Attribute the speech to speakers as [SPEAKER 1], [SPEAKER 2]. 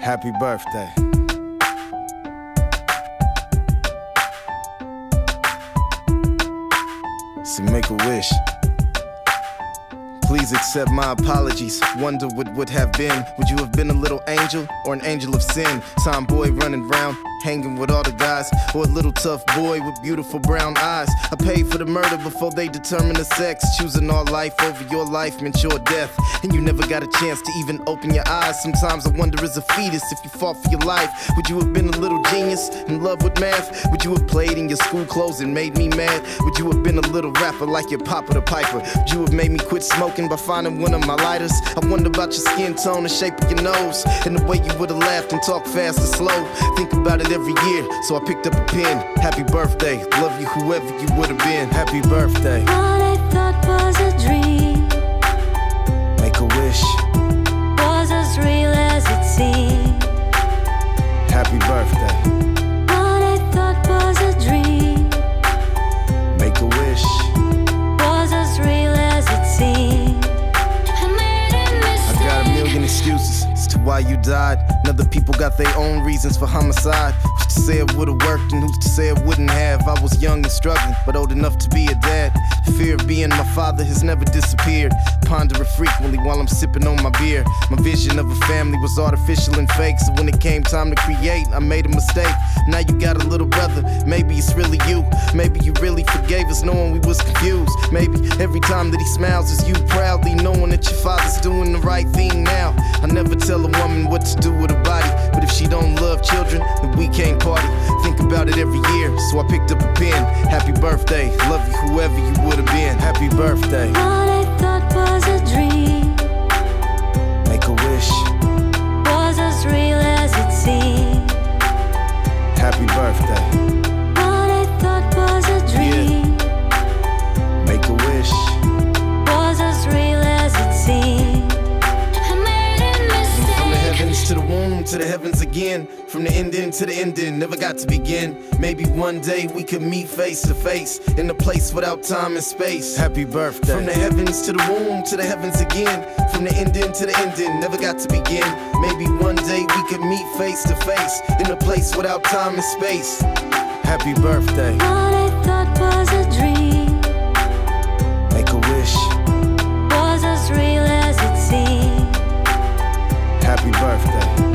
[SPEAKER 1] Happy birthday. So make a wish. Please accept my apologies. Wonder what would have been. Would you have been a little angel or an angel of sin? Tomboy running round, hanging with all the guys, or a little tough boy with beautiful brown eyes. I paid for the murder before they determined the sex. Choosing our life over your life meant your death, and you never got a chance to even open your eyes. Sometimes I wonder, as a fetus, if you fought for your life, would you have been a little genius in love with math? Would you have played in your school clothes and made me mad? Would you have been a little rapper like your Papa the Piper? Would you have made me quit smoking by finding one of my lighters? I wonder about your skin tone, the shape of your nose, and the way you would have laughed and talked fast or slow. Think about it every year, so I picked up a pen. Happy birthday, love you whoever you would have been. Happy birthday,
[SPEAKER 2] What I thought was a dream
[SPEAKER 1] why you died. And other people got their own reasons for homicide. Who's to say it would've worked and who's to say it wouldn't have? I was young and struggling, but old enough to be a dad. Fear of being my father has never disappeared. Pondering frequently while I'm sipping on my beer. My vision of a family was artificial and fake, so when it came time to create, I made a mistake. Now you got a little brother, maybe it's really you. Maybe you really forgave us knowing we was confused. Maybe every time that he smiles is you proudly knowing that your father's doing the right thing now. I never tell a woman what to do with her body, but if she don't love children, then we can't party. Think about it every year, so I picked up a pen. Happy birthday, love you whoever you would have been. Happy birthday, room to the heavens again. From the ending to the ending, never got to begin. Maybe one day we could meet face to face in a place without time and space. Happy birthday. From the heavens to the womb to the heavens again. From the ending to the ending, never got to begin. Maybe one day we could meet face to face in a place without time and space. Happy birthday.
[SPEAKER 2] What I thought was a dream.
[SPEAKER 1] Make a wish.
[SPEAKER 2] Was as real as it seemed.
[SPEAKER 1] Happy birthday.